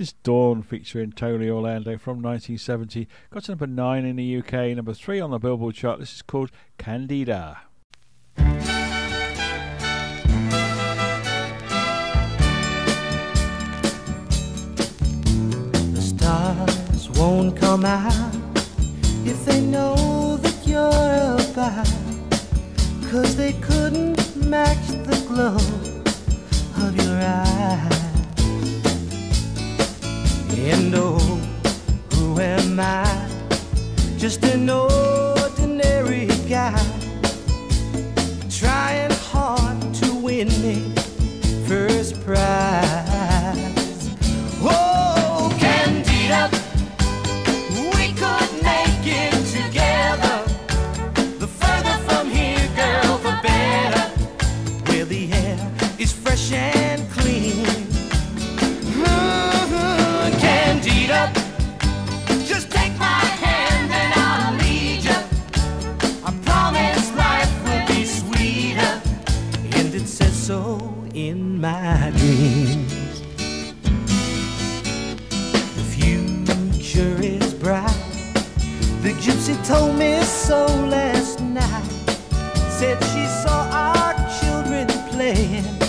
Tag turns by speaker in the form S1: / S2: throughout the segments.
S1: This is Dawn featuring Tony Orlando from 1970. Got to number 9 in the UK, number 3 on the Billboard chart. This is called Candida.
S2: The stars won't come out if they know that you're about. Cause they couldn't match the glow of your eyes. And oh, who am I? Just an ordinary guy trying hard to win me first prize. In my dreams. The future is bright. The gypsy told me so last night. Said she saw our children playing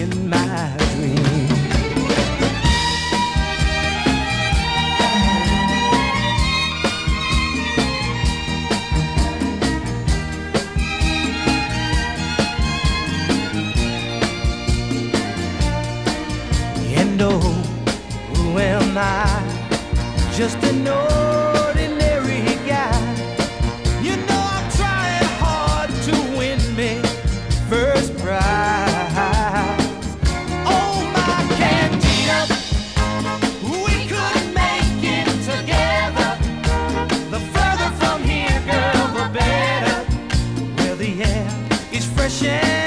S2: in my dream. And oh, who am I? Just an old passion.